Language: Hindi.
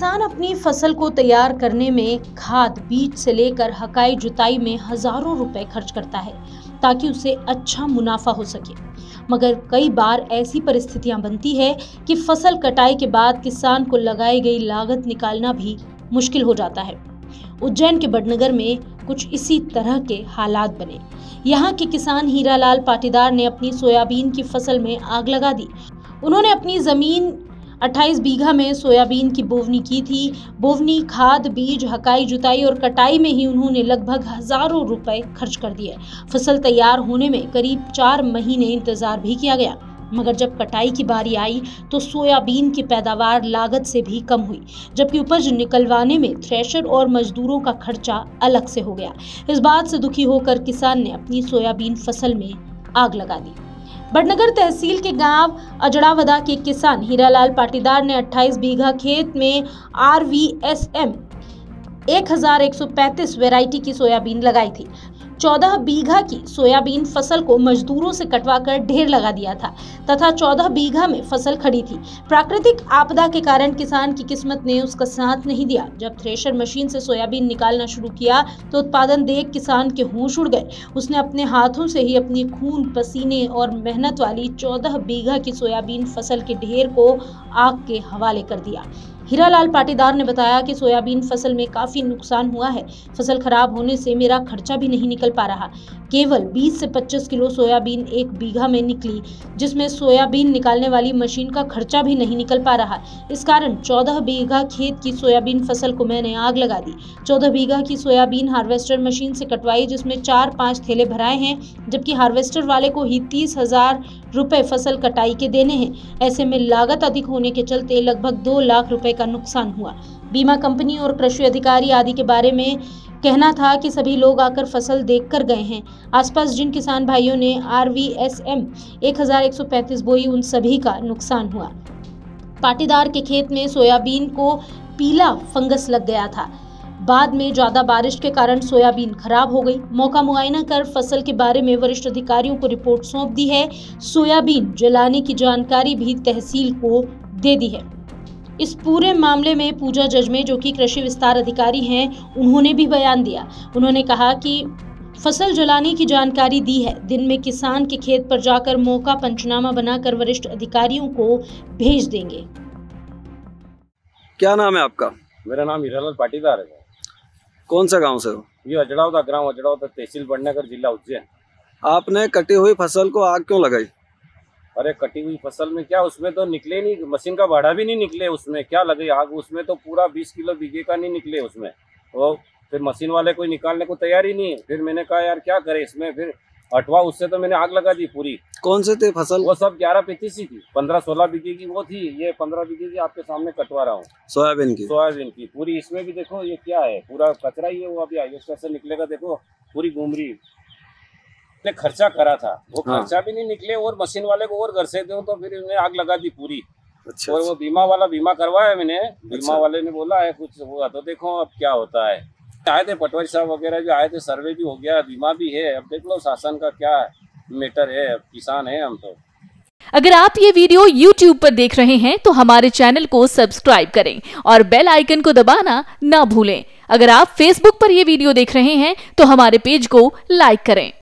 किसान अपनी फ़सल को तैयार करने में खाद, बीज से लेकर हकाई जुताई में हज़ारों रुपए खर्च करता है, ताकि उसे अच्छा मुनाफा हो सके। मगर कई बार ऐसी परिस्थितियाँ बनती है कि फ़सल कटाई के बाद किसान को लगाई गई लागत निकालना भी मुश्किल हो जाता है। उज्जैन के बडनगर में कुछ इसी तरह के हालात बने। यहाँ के किसान हीरालाल पाटीदार ने अपनी सोयाबीन की फ़सल में आग लगा दी। उन्होंने अपनी ज़मीन 28 बीघा में सोयाबीन की बोवनी की थी। बोवनी, खाद, बीज, हकाई, जुताई और कटाई में ही उन्होंने लगभग हज़ारों रुपए खर्च कर दिए। फ़सल तैयार होने में करीब चार महीने इंतज़ार भी किया गया। मगर जब कटाई की बारी आई तो सोयाबीन की पैदावार लागत से भी कम हुई, जबकि उपज निकलवाने में थ्रेशर और मजदूरों का खर्चा अलग से हो गया। इस बात से दुखी होकर किसान ने अपनी सोयाबीन फ़सल में आग लगा दी। बडनगर तहसील के गाँव अजड़ावदा के किसान हीरालाल पाटीदार ने 28 बीघा खेत में आर वी एस एम एक वैरायटी की सोयाबीन लगाई थी। चौदह बीघा की सोयाबीन फ़सल को मजदूरों से कटवाकर ढेर लगा दिया था तथा चौदह बीघा में फ़सल खड़ी थी। प्राकृतिक आपदा के कारण किसान की किस्मत ने उसका साथ नहीं दिया। जब थ्रेशर मशीन से सोयाबीन निकालना शुरू किया तो उत्पादन देख किसान के होश उड़ गए। उसने अपने हाथों से ही अपनी खून, पसीने और मेहनत वाली चौदह बीघा की सोयाबीन फ़सल के ढेर को आग के हवाले कर दिया। हीरालाल पाटीदार ने बताया कि सोयाबीन फ़सल में काफ़ी नुकसान हुआ है। फ़सल खराब होने से मेरा खर्चा भी नहीं निकल पा रहा। केवल 20 से 25 किलो सोयाबीन एक बीघा में निकली, जिसमें सोयाबीन निकालने वाली मशीन का खर्चा भी नहीं निकल पा रहा। इस कारण 14 बीघा खेत की सोयाबीन फ़सल को मैंने आग लगा दी। 14 बीघा की सोयाबीन हार्वेस्टर मशीन से कटवाई, जिसमें चार पाँच थैले भराए हैं, जबकि हार्वेस्टर वाले को ही तीस हज़ार रुपए फ़सल कटाई के देने हैं। ऐसे में लागत अधिक होने के चलते लगभग दो लाख रुपए का नुकसान हुआ। बीमा कंपनी और कृषि अधिकारी आदि के बारे में कहना था कि सभी लोग आकर फ़सल देख कर गए हैं। आसपास जिन किसान भाइयों ने आर वी एस एम, एक हज़ार एक सौ पैंतीस बोई, उन सभी का नुकसान हुआ। पाटीदार के खेत में सोयाबीन को पीला फंगस लग गया था। बाद में ज़्यादा बारिश के कारण सोयाबीन खराब हो गई। मौका मुआयना कर फ़सल के बारे में वरिष्ठ अधिकारियों को रिपोर्ट सौंप दी है। सोयाबीन जलाने की जानकारी भी तहसील को दे दी है। इस पूरे मामले में पूजा जजमे जो कि कृषि विस्तार अधिकारी हैं उन्होंने भी बयान दिया। उन्होंने कहा कि फ़सल जलाने की जानकारी दी है। दिन में किसान के खेत पर जाकर मौका पंचनामा बनाकर वरिष्ठ अधिकारियों को भेज देंगे। क्या नाम है आपका? मेरा नाम हीरालाल पाटीदार है। कौन सा गाँव से हो? ये अजड़ावदा ग्राम अजड़ावदा तहसील बड़नगर जिला उज्जैन। आपने कटी हुई फ़सल को आग क्यों लगाई? अरे कटी हुई फ़सल में क्या उसमें तो निकले नहीं मशीन का भाड़ा भी नहीं निकले उसमें क्या लगे आग उसमें तो पूरा बीस किलो बीघे का नहीं निकले उसमें। वो फिर मशीन वाले कोई निकालने को तैयार ही नहीं है। फिर मैंने कहा यार क्या करे इसमें? फिर अठवा उससे तो मैंने आग लगा दी पूरी। कौन से थे फ़सल? वो सब ग्यारह पैंतीस ही थी पंद्रह सोलह बीघे की वो थी ये पंद्रह बीघे की आपके सामने कटवा रहा हूँ। सोयाबीन की। सोयाबीन की पूरी इसमें भी देखो ये क्या है पूरा कचरा ही है वो अभी हाईवे से निकलेगा देखो पूरी घूमरी ने खर्चा करा था। वो हाँ। खर्चा भी नहीं निकले और मशीन वाले को और घर से दो तो फिर उन्हें आग लगा दी पूरी। अच्छा और वो बीमा वाला बीमा करवाया मैंने। बीमा अच्छा। वाले ने बोला है कुछ हुआ तो देखो अब क्या होता है। आए थे पटवारी साहब वगैरह भी आए थे सर्वे भी हो गया बीमा भी है। अब देख लो शासन का क्या मैटर है अब किसान है हम तो। अगर आप ये वीडियो YouTube पर देख रहे हैं तो हमारे चैनल को सब्सक्राइब करें और बेल आइकन को दबाना ना भूलें। अगर आप Facebook पर यह वीडियो देख रहे हैं तो हमारे पेज को लाइक करें।